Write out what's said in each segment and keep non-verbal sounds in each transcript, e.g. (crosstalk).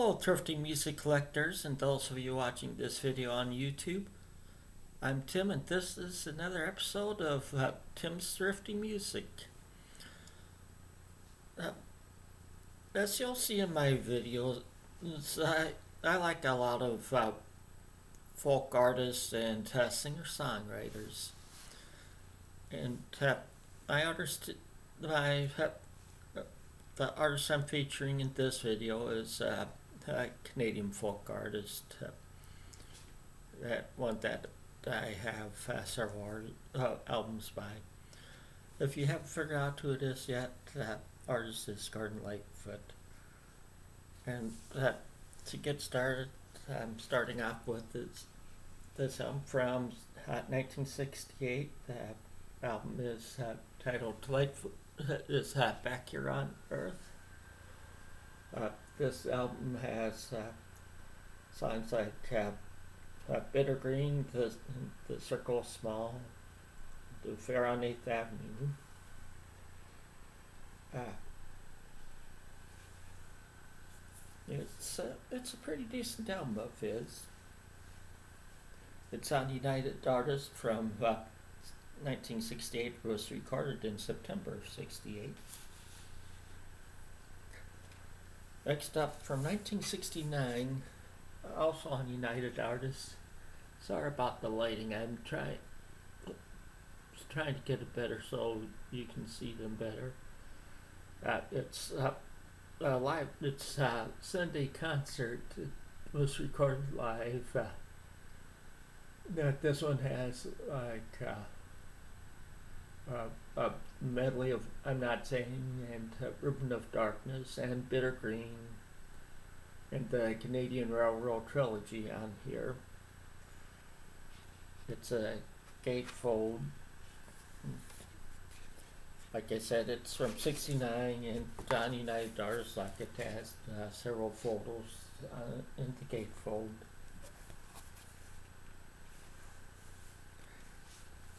Hello, thrifty music collectors, and those of you watching this video on YouTube. I'm Tim, and this is another episode of uh, Tim's Thrifty Music. Uh, as you'll see in my videos, I, I like a lot of uh, folk artists and uh, singer-songwriters. And uh, I artist, I the artist I'm featuring in this video is uh, a Canadian folk artist. Uh, that one that I have uh, several uh, albums by. If you haven't figured out who it is yet, that artist is Gordon Lightfoot. And uh, to get started, I'm starting off with this, this album from 1968. The album is titled Lightfoot (laughs) is uh, Back Here on Earth. This album has uh, songs like uh, uh, Bitter Green, the, the Circle Small, The Fair on 8th Avenue. Uh, it's, uh, it's a pretty decent album of his. It's on United Artists from uh, 1968 was recorded in September of 68. Next up, from 1969, also on United Artists. Sorry about the lighting. I'm trying trying to get it better so you can see them better. Uh, it's uh, uh, live. It's uh, Sunday concert. It was recorded live. Uh, that this one has like uh, a medley of I'm Not Saying and uh, Ribbon of Darkness and Bitter Green and the Canadian Railroad Trilogy on here. It's a gatefold. Like I said, it's from 69 and John United Artists like it has uh, several photos uh, in the gatefold.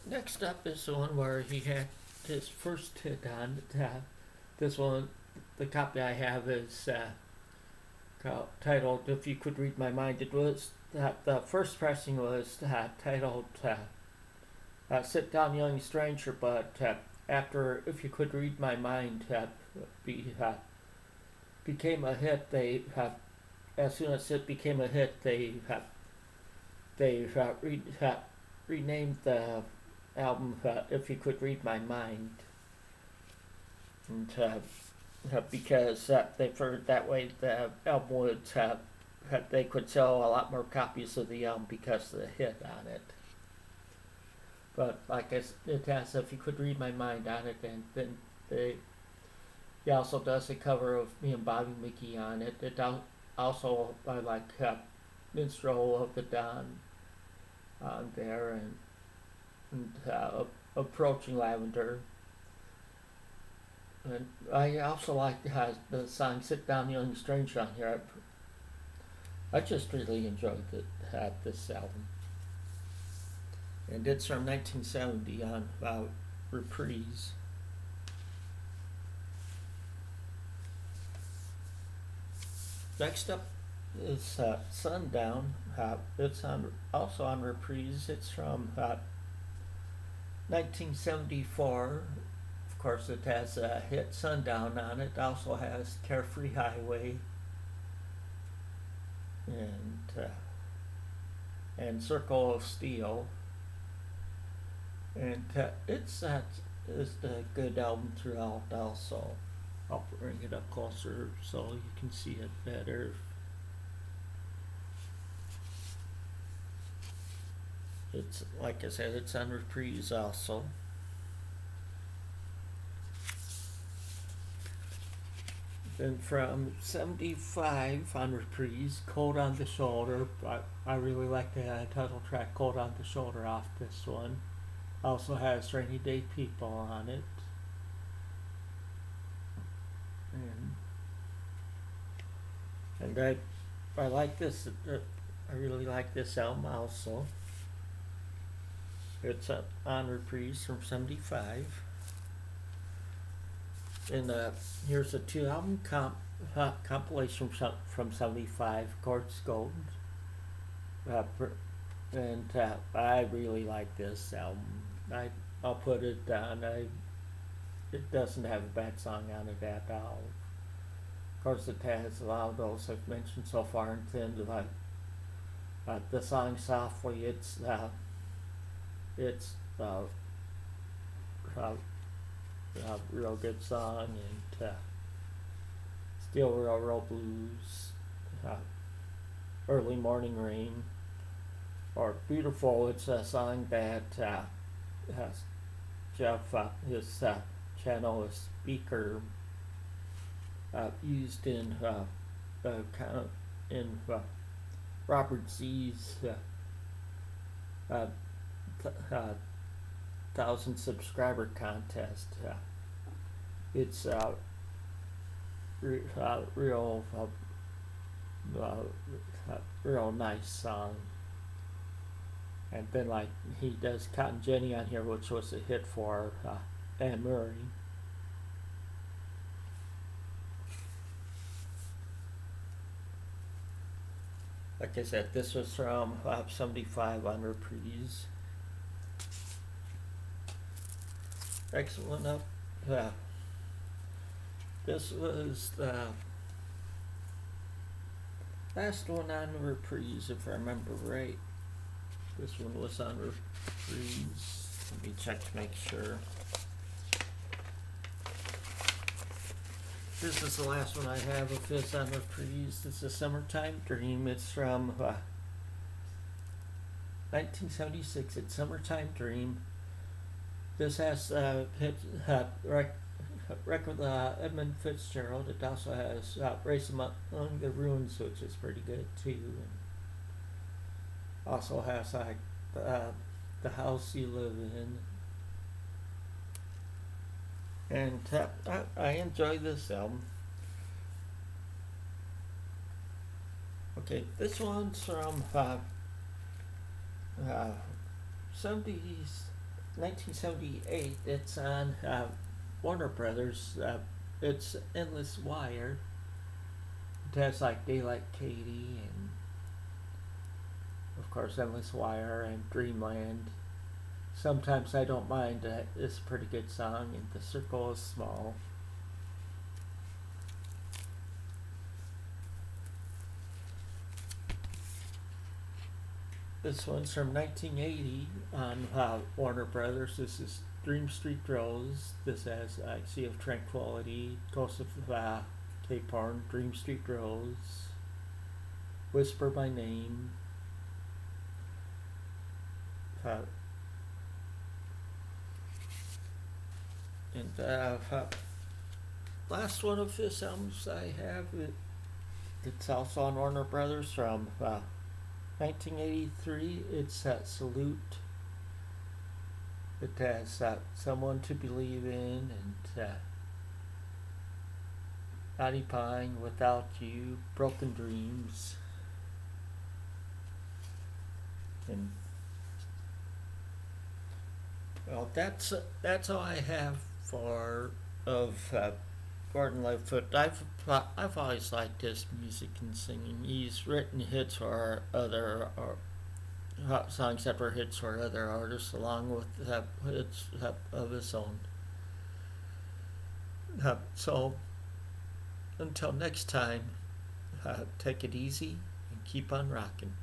Next up is the one where he had his first hit on uh, this one. The copy I have is uh, titled "If You Could Read My Mind." It was that the first pressing was uh, titled uh, uh, "Sit Down, Young Stranger," but after "If You Could Read My Mind" be, became a hit, they as soon as it became a hit, they they re, renamed the album uh, If You Could Read My Mind. And uh, uh because uh, they figured that way the album would uh, they could sell a lot more copies of the album because of the hit on it. But like I, it has If You Could Read My Mind on it, and then they he also does a cover of me and Bobby McGee on it. It also I like uh, Minstrel of the Dawn on there and uh, approaching lavender. And I also like the, the song "Sit Down, Young Stranger" on here. I, I just really enjoyed it, uh, this album, and it's from 1970 on uh, Reprise. Next up is uh, Sundown. Uh, it's on also on Reprise. It's from uh, 1974, of course, it has a hit Sundown on it. Also has Carefree Highway and uh, and Circle of Steel. And uh, it's that is a good album throughout. Also, I'll bring it up closer so you can see it better. It's like I said, it's on reprise also. Then from 75 on reprise, Cold on the Shoulder. I, I really like the uh, title track, Cold on the Shoulder, off this one. Also has Rainy Day People on it. And, and I, I like this, uh, I really like this album also. It's uh, on reprise from 75. And uh, here's a two album comp uh, compilation from, from 75 Gord's Gold. Uh, pr- and uh, I really like this album. I, I'll put it down. I, it doesn't have a bad song on it at all. Of course, it has a lot of those I've mentioned so far, and then like uh, the song "Softly," it's uh, it's uh, a, a real good song, and uh, Steel Railroad Blues, uh, Early Morning Rain, are Beautiful. It's a song that uh, has Jeff, uh, his uh, channel, a speaker, uh, used in uh, uh, kind of in uh, Robert Z's uh, th- thousand subscriber contest. Uh, it's uh, re- uh, real, uh, uh, real nice song. And then like he does Cotton Jenny on here, which was a hit for uh, Anne Murray. Like I said, this was from uh, 75 on reprise. Excellent up. Uh, this was the last one on reprise, if I remember right. This one was on reprise. Let me check to make sure. This is the last one I have of his on reprise. It's a Summertime Dream. It's from uh, 1976. It's Summertime Dream. This has uh, rec- record uh, Edmund Fitzgerald. It also has uh, Race Among the Ruins, which is pretty good too. And also has like uh, The House You Live In. And I, I enjoy this album. Okay, this one's from uh, uh, 70s, 1978. It's on uh, Warner Brothers. Uh, it's Endless Wire. It has like Daylight Katy and, of course, Endless Wire and Dreamland. Sometimes I don't mind. Uh, it's a pretty good song, and the circle is small. This one's from 1980 on uh, Warner Brothers. This is Dream Street Rose. This has uh, Sea of Tranquility, Ghost of uh, Cape Horn, Dream Street Rose, Whisper My Name. Uh, and uh, last one of his albums I have, it, it's also on Warner Brothers from uh, 1983. It's that Salute. It has uh, Someone to Believe in and uh, Pine, Without You, Broken Dreams. And well, that's that's all I have for of uh, Gordon Lightfoot. I've I've always liked his music and singing. He's written hits for other or songs that were hits for other artists, along with uh, hits of his own. Uh, so until next time, uh, take it easy and keep on rocking.